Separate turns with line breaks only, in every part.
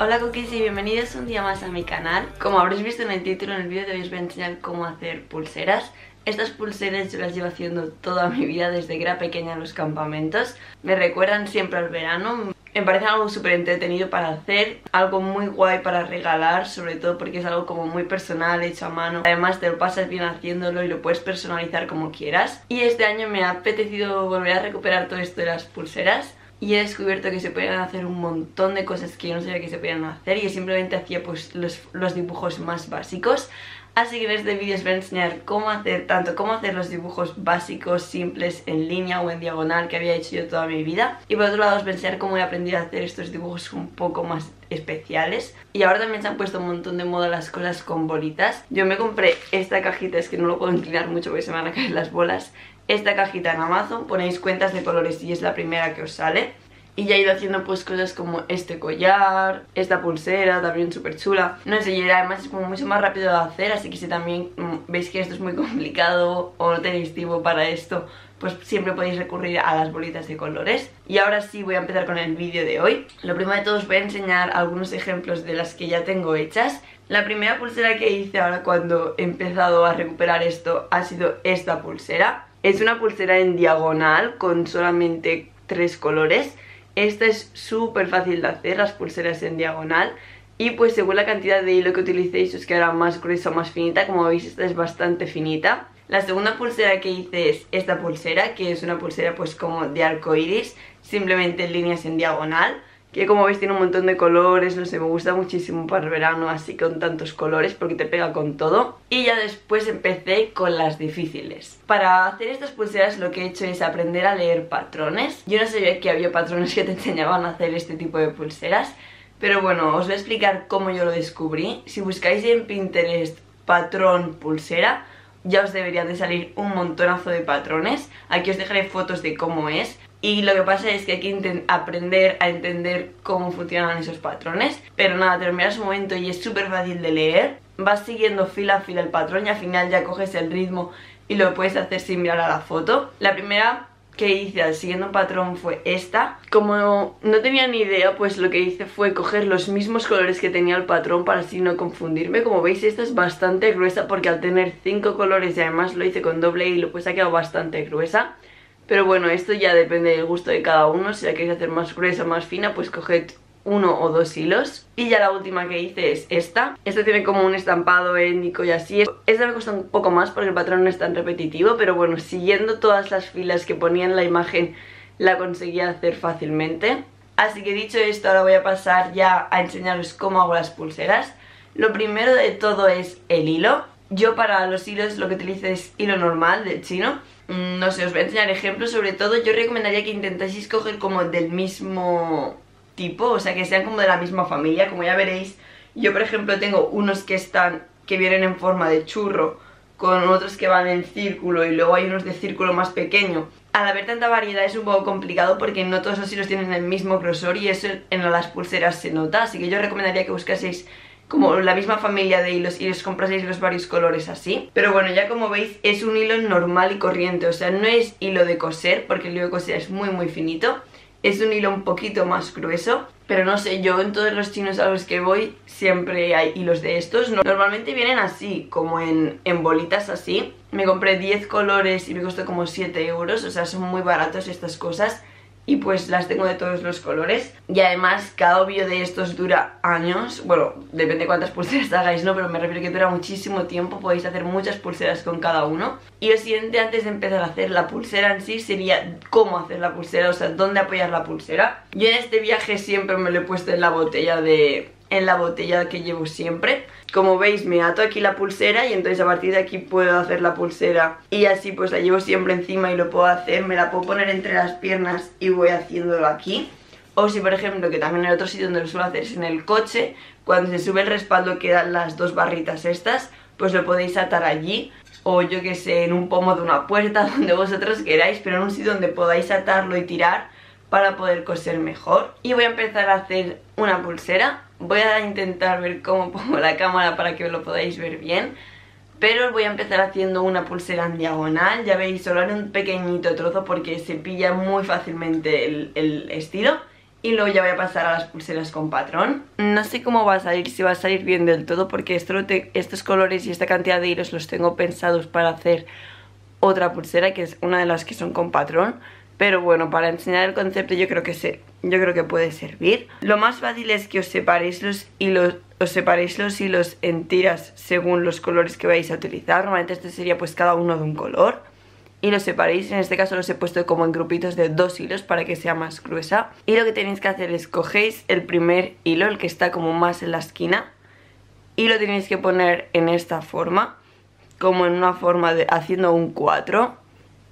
Hola cookies y bienvenidos un día más a mi canal. Como habréis visto en el título, en el vídeo de hoy os voy a enseñar cómo hacer pulseras. Estas pulseras yo las llevo haciendo toda mi vida desde que era pequeña en los campamentos. Me recuerdan siempre al verano me parece algo súper entretenido para hacer, algo muy guay para regalar, sobre todo porque es algo como muy personal, hecho a mano. Además te lo pasas bien haciéndolo y lo puedes personalizar como quieras. Y este año me ha apetecido volver a recuperar todo esto de las pulseras y he descubierto que se pueden hacer un montón de cosas que yo no sabía que se podían hacer y simplemente hacía pues los, los dibujos más básicos Así que en este vídeo os voy a enseñar cómo hacer, tanto cómo hacer los dibujos básicos, simples, en línea o en diagonal que había hecho yo toda mi vida. Y por otro lado os voy a enseñar cómo he aprendido a hacer estos dibujos un poco más especiales. Y ahora también se han puesto un montón de moda las cosas con bolitas. Yo me compré esta cajita, es que no lo puedo inclinar mucho porque se me van a caer las bolas. Esta cajita en Amazon, ponéis cuentas de colores y es la primera que os sale. Y ya he ido haciendo pues cosas como este collar, esta pulsera, también súper chula. No sé, y además es como mucho más rápido de hacer, así que si también mm, veis que esto es muy complicado o no tenéis tiempo para esto, pues siempre podéis recurrir a las bolitas de colores. Y ahora sí voy a empezar con el vídeo de hoy. Lo primero de todo os voy a enseñar algunos ejemplos de las que ya tengo hechas. La primera pulsera que hice ahora cuando he empezado a recuperar esto ha sido esta pulsera. Es una pulsera en diagonal con solamente tres colores esta es súper fácil de hacer, las pulseras en diagonal. Y pues según la cantidad de hilo que utilicéis os quedará más gruesa o más finita, como veis esta es bastante finita. La segunda pulsera que hice es esta pulsera, que es una pulsera pues como de arco iris, simplemente en líneas en diagonal que como veis tiene un montón de colores, no sé, me gusta muchísimo para el verano así con tantos colores porque te pega con todo. Y ya después empecé con las difíciles. Para hacer estas pulseras lo que he hecho es aprender a leer patrones. Yo no sabía que había patrones que te enseñaban a hacer este tipo de pulseras, pero bueno, os voy a explicar cómo yo lo descubrí. Si buscáis en Pinterest patrón pulsera, ya os deberían de salir un montonazo de patrones. Aquí os dejaré fotos de cómo es. Y lo que pasa es que hay que aprender a entender cómo funcionan esos patrones. Pero nada, terminas un momento y es súper fácil de leer. Vas siguiendo fila a fila el patrón y al final ya coges el ritmo y lo puedes hacer sin mirar a la foto. La primera que hice al siguiendo un patrón fue esta. Como no tenía ni idea, pues lo que hice fue coger los mismos colores que tenía el patrón para así no confundirme. Como veis, esta es bastante gruesa porque al tener cinco colores y además lo hice con doble hilo, pues ha quedado bastante gruesa. Pero bueno, esto ya depende del gusto de cada uno. Si la queréis hacer más gruesa más fina, pues coged uno o dos hilos. Y ya la última que hice es esta. Esta tiene como un estampado étnico y así. Esta me costó un poco más porque el patrón no es tan repetitivo pero bueno, siguiendo todas las filas que ponía en la imagen la conseguía hacer fácilmente. Así que dicho esto ahora voy a pasar ya a enseñaros cómo hago las pulseras. Lo primero de todo es el hilo yo para los hilos lo que utilizo es hilo normal del chino mm, no sé, os voy a enseñar ejemplos sobre todo yo recomendaría que intentáis coger como del mismo tipo, o sea que sean como de la misma familia, como ya veréis. Yo por ejemplo tengo unos que están, que vienen en forma de churro, con otros que van en círculo y luego hay unos de círculo más pequeño. Al haber tanta variedad es un poco complicado porque no todos los hilos tienen el mismo grosor y eso en las pulseras se nota, así que yo recomendaría que buscaseis como la misma familia de hilos y os compraseis los varios colores así. Pero bueno, ya como veis es un hilo normal y corriente, o sea, no es hilo de coser porque el hilo de coser es muy muy finito. Es un hilo un poquito más grueso pero no sé, yo en todos los chinos a los que voy siempre hay hilos de estos. Normalmente vienen así, como en, en bolitas así. Me compré 10 colores y me costó como 7 euros, o sea son muy baratos estas cosas y pues las tengo de todos los colores. Y además cada obvio de estos dura años. Bueno, depende cuántas pulseras hagáis, ¿no? pero me refiero que dura muchísimo tiempo. Podéis hacer muchas pulseras con cada uno. Y lo siguiente antes de empezar a hacer la pulsera en sí sería cómo hacer la pulsera, o sea, dónde apoyar la pulsera. Yo en este viaje siempre me lo he puesto en la botella de en la botella que llevo siempre. Como veis me ato aquí la pulsera y entonces a partir de aquí puedo hacer la pulsera. Y así pues la llevo siempre encima y lo puedo hacer, me la puedo poner entre las piernas y voy haciéndolo aquí. O si por ejemplo, que también en otro sitio donde lo suelo hacer es en el coche cuando se sube el respaldo quedan las dos barritas estas pues lo podéis atar allí. O yo que sé, en un pomo de una puerta donde vosotros queráis pero en un sitio donde podáis atarlo y tirar para poder coser mejor. Y voy a empezar a hacer una pulsera. Voy a intentar ver cómo pongo la cámara para que lo podáis ver bien. Pero voy a empezar haciendo una pulsera en diagonal, ya veis, solo haré un pequeñito trozo porque se pilla muy fácilmente el, estilo. Y luego ya voy a pasar a las pulseras con patrón. No sé cómo va a salir, si va a salir bien del todo porque esto estos colores y esta cantidad de hilos los tengo pensados para hacer otra pulsera que es una de las que son con patrón. Pero bueno, para enseñar el concepto yo creo que se, yo creo que puede servir. Lo más fácil es que os separéis los hilos, os separéis los hilos en tiras según los colores que vais a utilizar. Normalmente este sería pues cada uno de un color y los separéis, en este caso los he puesto como en grupitos de dos hilos para que sea más gruesa y lo que tenéis que hacer es cogéis el primer hilo, el que está como más en la esquina y lo tenéis que poner en esta forma como en una forma de haciendo un 4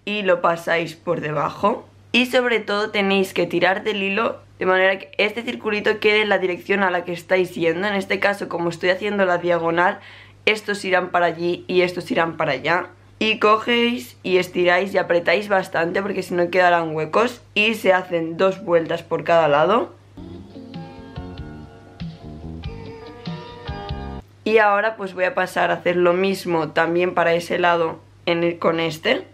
y lo pasáis por debajo. Y sobre todo tenéis que tirar del hilo de manera que este circulito quede en la dirección a la que estáis yendo. En este caso como estoy haciendo la diagonal estos irán para allí y estos irán para allá. Y cogéis y estiráis y apretáis bastante porque si no quedarán huecos y se hacen dos vueltas por cada lado. Y ahora pues voy a pasar a hacer lo mismo también para ese lado en con este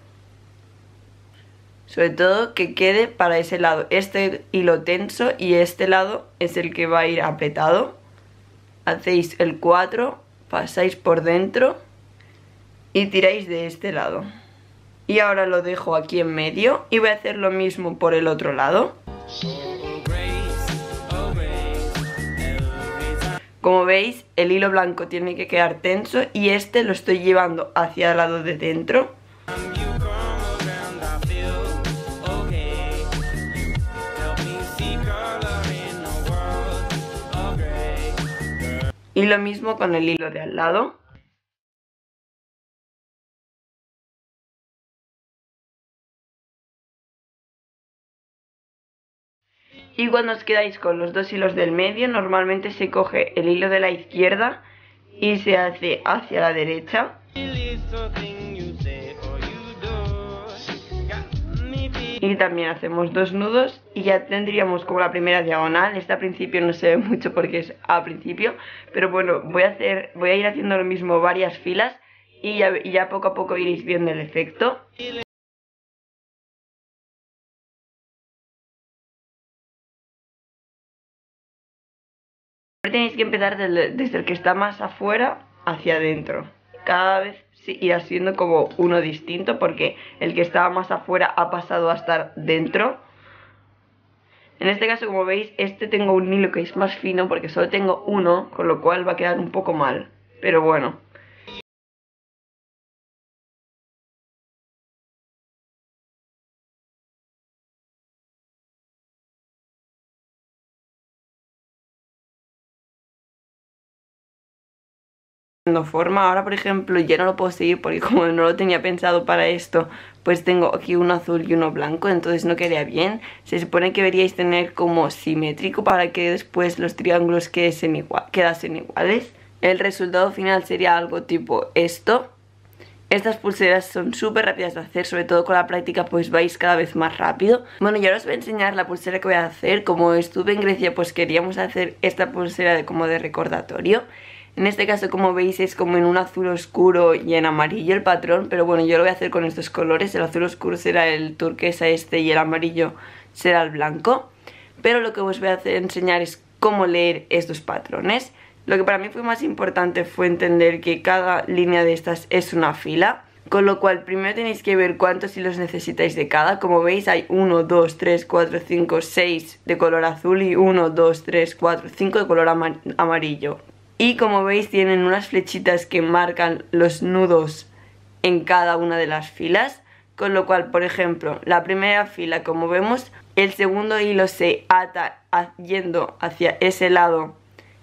sobre todo que quede para ese lado este hilo tenso y este lado es el que va a ir apretado hacéis el 4 pasáis por dentro y tiráis de este lado. Y ahora lo dejo aquí en medio y voy a hacer lo mismo por el otro lado. Como veis, el hilo blanco tiene que quedar tenso y este lo estoy llevando hacia el lado de dentro. Y lo mismo con el hilo de al lado. y cuando os quedáis con los dos hilos del medio normalmente se coge el hilo de la izquierda y se hace hacia la derecha también hacemos dos nudos y ya tendríamos como la primera diagonal este al principio no se ve mucho porque es a principio pero bueno voy a hacer voy a ir haciendo lo mismo varias filas y y ya poco a poco iréis viendo el efecto tenéis que empezar desde, el que está más afuera hacia adentro. Cada vez ir haciendo como uno distinto porque el que estaba más afuera ha pasado a estar dentro. En este caso, como veis, este tengo un hilo que es más fino porque solo tengo uno, con lo cual va a quedar un poco mal. Pero bueno, forma. Ahora, por ejemplo, ya no lo puedo seguir porque como no lo tenía pensado para esto, pues tengo aquí uno azul y uno blanco, entonces no quedaría bien. Se supone que deberíais tener como simétrico para que después los triángulos quedasen, igual, quedasen iguales. El resultado final sería algo tipo esto. Estas pulseras son súper rápidas de hacer, sobre todo con la práctica pues vais cada vez más rápido. Bueno, y ahora os voy a enseñar la pulsera que voy a hacer. Como estuve en Grecia pues queríamos hacer esta pulsera de, como de recordatorio. En este caso, como veis, es como en un azul oscuro y en amarillo el patrón, pero bueno, yo lo voy a hacer con estos colores. El azul oscuro será el turquesa este y el amarillo será el blanco. Pero lo que os voy a hacer, enseñar es cómo leer estos patrones. Lo que para mí fue más importante fue entender que cada línea de estas es una fila. Con lo cual primero tenéis que ver cuántos hilos necesitáis de cada. Como veis hay 1, 2, 3, 4, 5, 6 de color azul y 1, 2, 3, 4, 5 de color amarillo y como veis tienen unas flechitas que marcan los nudos en cada una de las filas. Con lo cual por ejemplo la primera fila como vemos el segundo hilo se ata yendo hacia ese lado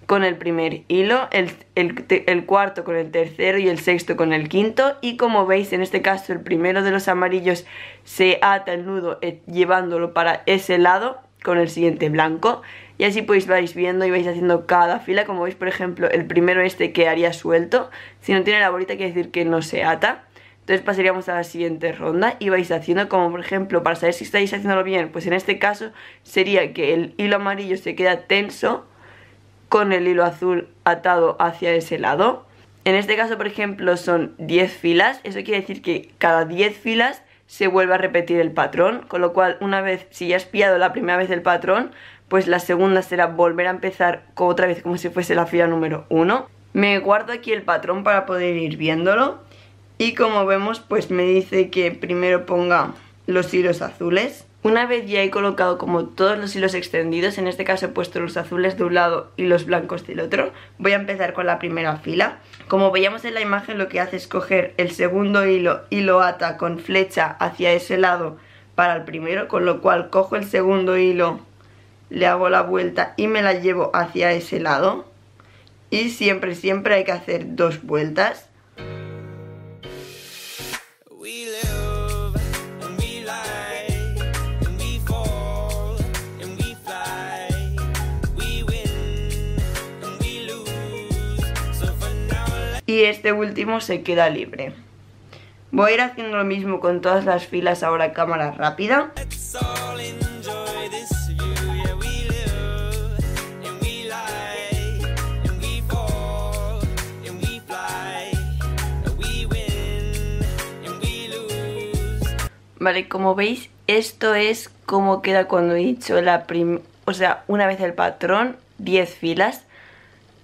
con el primer hilo, el, el, cuarto con el tercero y el sexto con el quinto. Y como veis en este caso el primero de los amarillos se ata el nudo eh, llevándolo para ese lado con el siguiente blanco. Y así pues vais viendo y vais haciendo cada fila. Como veis por ejemplo el primero este que haría suelto. Si no tiene la bolita quiere decir que no se ata. Entonces pasaríamos a la siguiente ronda y vais haciendo como por ejemplo para saber si estáis haciéndolo bien pues en este caso sería que el hilo amarillo se queda tenso con el hilo azul atado hacia ese lado. En este caso, por ejemplo, son 10 filas, eso quiere decir que cada 10 filas se vuelve a repetir el patrón, con lo cual una vez, si ya has pillado la primera vez el patrón, pues la segunda será volver a empezar otra vez como si fuese la fila número 1. Me guardo aquí el patrón para poder ir viéndolo y como vemos pues me dice que primero ponga los hilos azules. Una vez ya he colocado como todos los hilos extendidos, en este caso he puesto los azules de un lado y los blancos del otro, voy a empezar con la primera fila. Como veíamos en la imagen lo que hace es coger el segundo hilo y lo ata con flecha hacia ese lado para el primero, con lo cual cojo el segundo hilo, le hago la vuelta y me la llevo hacia ese lado. Y siempre, siempre hay que hacer dos vueltas. Y este último se queda libre. Voy a ir haciendo lo mismo con todas las filas ahora a cámara rápida. Vale, como veis, esto es como queda cuando he hecho la prim... O sea, una vez el patrón, 10 filas.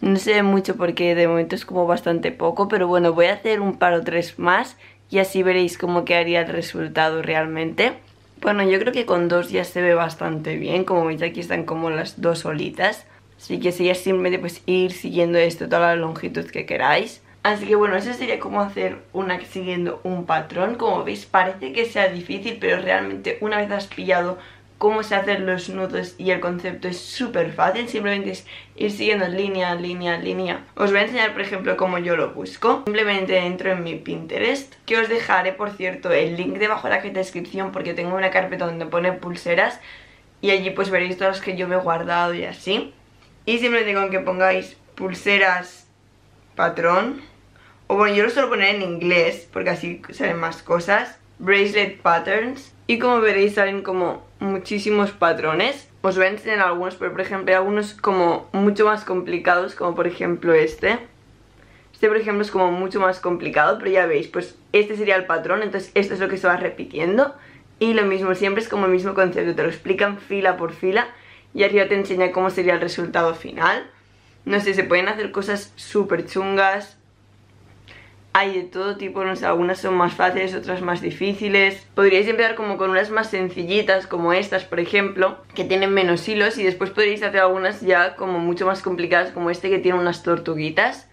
No ve mucho porque de momento es como bastante poco, pero bueno, voy a hacer un par o tres más y así veréis cómo quedaría el resultado realmente. Bueno, yo creo que con dos ya se ve bastante bien, como veis aquí están como las dos olitas. Así que sería simplemente pues ir siguiendo esto toda la longitud que queráis. Así que bueno, eso sería como hacer una siguiendo un patrón. Como veis parece que sea difícil, pero realmente una vez has pillado cómo se hacen los nudos y el concepto es súper fácil. Simplemente es ir siguiendo línea, línea, línea. Os voy a enseñar por ejemplo cómo yo lo busco. Simplemente entro en mi Pinterest, que os dejaré por cierto el link debajo de la descripción porque tengo una carpeta donde pone pulseras y allí pues veréis todas las que yo me he guardado y así. Y simplemente con que pongáis pulseras patrón, o bueno, yo lo suelo poner en inglés porque así salen más cosas, bracelet patterns, y como veréis salen como muchísimos patrones. Os voy a enseñar algunos, pero por ejemplo hay algunos como mucho más complicados, como por ejemplo este. Este por ejemplo es como mucho más complicado, pero ya veis, pues este sería el patrón, entonces esto es lo que se va repitiendo. Y lo mismo, siempre es como el mismo concepto, te lo explican fila por fila y arriba te enseña cómo sería el resultado final. No sé, se pueden hacer cosas súper chungas. Hay de todo tipo, no sé, algunas son más fáciles, otras más difíciles. Podríais empezar como con unas más sencillitas, como estas, por ejemplo, que tienen menos hilos y después podríais hacer algunas ya como mucho más complicadas, como este que tiene unas tortuguitas.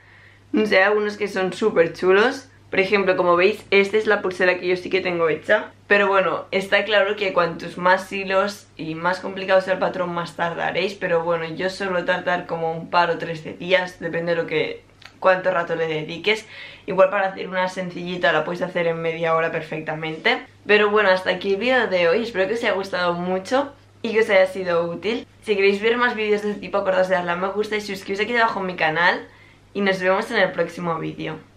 No sé, hay algunos que son súper chulos. Por ejemplo, como veis, esta es la pulsera que yo sí que tengo hecha. Pero bueno, está claro que cuantos más hilos y más complicado sea el patrón, más tardaréis. Pero bueno, yo suelo tardar como un par o tres de días, depende de lo que cuánto rato le dediques. Igual para hacer una sencillita la puedes hacer en media hora perfectamente. Pero bueno, hasta aquí el vídeo de hoy. Espero que os haya gustado mucho y que os haya sido útil. Si queréis ver más vídeos de este tipo, acordaos de darle a me gusta y suscribiros aquí debajo en mi canal. Y nos vemos en el próximo vídeo.